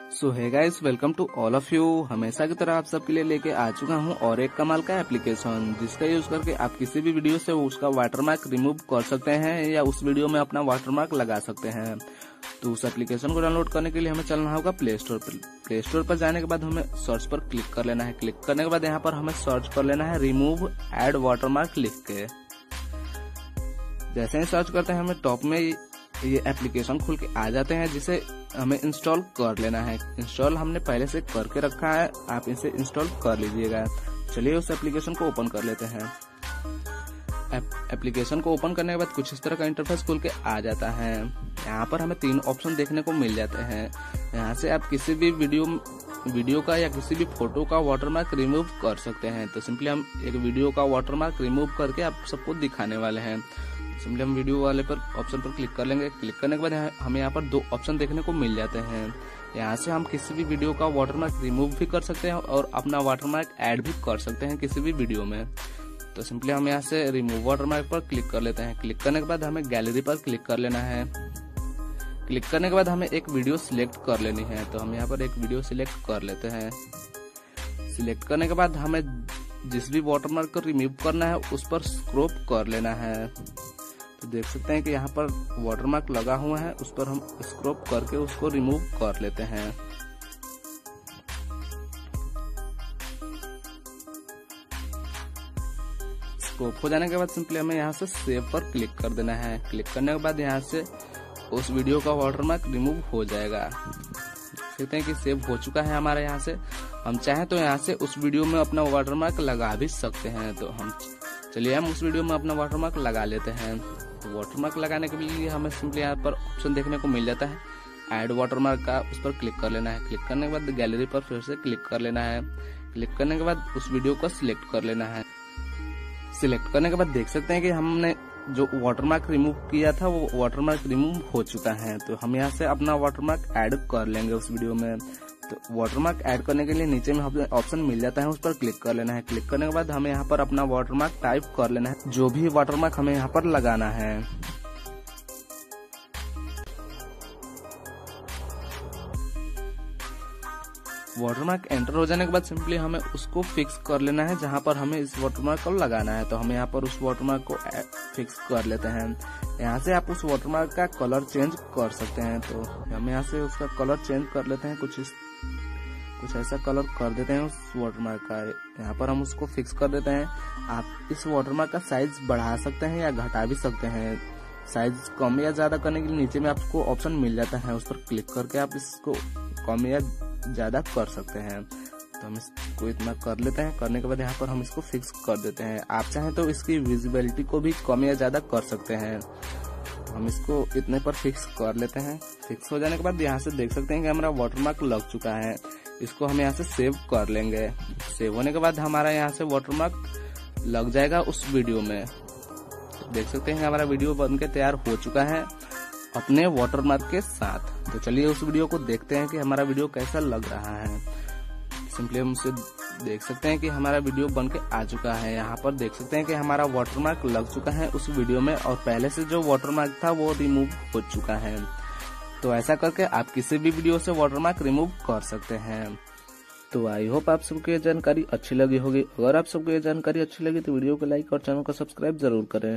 सो है guys welcome to all of you हमेशा की तरह आप सबके लिए लेके आ चुका हूँ और एक कमाल का एप्लीकेशन जिसका यूज़ करके आप किसी भी वीडियो से उसका वाटरमार्क रिमूव कर सकते हैं या उस वीडियो में अपना वाटरमार्क लगा सकते हैं। तो उस एप्लीकेशन को डाउनलोड करने के लिए हमें चलना होगा प्ले स्टोर पर। प्ले स्टोर पर जाने के बाद हमें सर्च पर क्लिक कर लेना है। क्लिक करने के बाद यहाँ पर हमें सर्च कर लेना है रिमूव एड वाटरमार्क लिख के। जैसे ही सर्च करते हैं, हमें टॉप में ये एप्लीकेशन खुल के आ जाते हैं, जिसे हमें इंस्टॉल कर लेना है। इंस्टॉल हमने पहले से करके रखा है, आप इसे इंस्टॉल कर लीजिएगा। चलिए उस एप्लीकेशन को ओपन कर लेते हैं। एप्लीकेशन को ओपन करने के बाद कुछ इस तरह का इंटरफेस खुल के आ जाता है। यहाँ पर हमें तीन ऑप्शन देखने को मिल जाते हैं। यहाँ से आप किसी भी वीडियो वीडियो का या किसी भी फ़ोटो का वाटरमार्क रिमूव कर सकते हैं। तो सिंपली हम एक वीडियो का वाटरमार्क रिमूव करके आप सबको दिखाने वाले हैं। सिंपली हम वीडियो वाले पर ऑप्शन पर क्लिक कर लेंगे। क्लिक करने के बाद हमें यहाँ पर दो ऑप्शन देखने को मिल जाते हैं। यहाँ से हम किसी भी वीडियो का वाटरमार्क रिमूव भी कर सकते हैं और अपना वाटरमार्क ऐड भी कर सकते हैं किसी भी वीडियो में। तो सिंपली हम यहाँ से रिमूव वाटरमार्क पर क्लिक कर लेते हैं। क्लिक करने के बाद हमें गैलरी पर क्लिक कर लेना है। क्लिक करने के बाद हमें एक वीडियो सिलेक्ट कर लेनी है। तो हम यहाँ पर एक वीडियो सिलेक्ट कर लेते हैं। सिलेक्ट करने के बाद हमें जिस भी वाटरमार्क को रिमूव करना है, उस पर स्क्रोप कर लेना है। देख सकते हैं कि यहाँ पर वाटरमार्क लगा हुआ है, उस पर हम स्क्रोप करके उसको रिमूव कर लेते हैं। स्क्रोप हो जाने के बाद सिंपली हमें यहाँ से सेव पर क्लिक कर देना है। क्लिक करने के बाद यहाँ से उस वीडियो का वाटरमार्क रिमूव हो जाएगा। देखते हैं कि सेव हो चुका है हमारे यहाँ से। हम चाहें तो यहाँ से उस वीडियो में अपना वाटरमार्क लगा भी सकते हैं तो हम चलिए हम उस वीडियो में अपना वाटरमार्क लगा लेते हैं। तो वाटरमार्क लगाने के लिए हमें सिंपली यहाँ पर ऑप्शन देखने को मिल जाता है। ऐड वाटरमार्क का उस पर क्लिक कर लेना है। क्लिक करने के बाद गैलरी पर फिर से क्लिक कर लेना है। क्लिक करने के बाद उस वीडियो को सिलेक्ट कर लेना है। सिलेक्ट करने के बाद देख सकते हैं कि हमने जो वाटरमार्क रिमूव किया था, वो वाटरमार्क रिमूव हो चुका है। तो हम यहाँ से अपना वाटरमार्क ऐड कर लेंगे उस वीडियो में। तो वाटरमार्क ऐड करने के लिए नीचे में ऑप्शन मिल जाता है, उस पर क्लिक कर लेना है। क्लिक करने के बाद हमें यहाँ पर अपना वाटरमार्क टाइप कर लेना है। जो भी वाटरमार्क हमें यहाँ पर लगाना है। वाटरमार्क एंटर हो जाने के बाद सिंपली हमें उसको फिक्स कर लेना है, जहाँ पर हमें इस वाटरमार्क को लगाना है। तो हम यहाँ पर उस वाटरमार्क को फिक्स कर लेते हैं। यहाँ से आप उस वाटरमार्क का कलर चेंज कर सकते हैं। तो हम यहाँ से उसका कलर चेंज कर लेते हैं, कुछ इस कुछ ऐसा कलर कर देते हैं उस वाटरमार्क का। यहाँ पर हम उसको फिक्स कर देते हैं। आप इस वाटरमार्क का साइज़ बढ़ा सकते हैं या घटा भी सकते हैं। साइज़ कम या ज़्यादा करने के लिए नीचे में आपको ऑप्शन मिल जाता है। उस पर क्लिक करके आप इसको कम या ज़्यादा कर सकते हैं। तो हम इसको इतना कर लेते हैं। करने के बाद यहाँ पर हम इसको फिक्स कर देते हैं। आप चाहें तो इसकी विजिबिलिटी को भी कम या ज़्यादा कर सकते हैं। हम इसको इतने पर फिक्स कर लेते हैं। फिक्स हो जाने के बाद यहाँ से देख सकते हैं कि हमारा वाटरमार्क लग चुका है। इसको हम यहाँ से सेव कर लेंगे। सेव होने के बाद हमारा यहाँ से वाटरमार्क लग जाएगा उस वीडियो में। देख सकते हैं हमारा वीडियो बन के तैयार हो चुका है अपने वाटरमार्क के साथ। तो चलिए उस वीडियो को देखते हैं कि हमारा वीडियो कैसा लग रहा है। सिंपली हम उसे देख सकते हैं कि हमारा वीडियो बन के आ चुका है। यहाँ पर देख सकते हैं कि हमारा वाटरमार्क लग चुका है उस वीडियो में और पहले से जो वाटरमार्क था वो रिमूव हो चुका है। तो ऐसा करके आप किसी भी वीडियो से वाटरमार्क रिमूव कर सकते हैं। तो आई होप आप सबको ये जानकारी अच्छी लगी होगी। अगर आप सबको ये जानकारी अच्छी लगी तो वीडियो को लाइक और चैनल को सब्सक्राइब ज़रूर करें।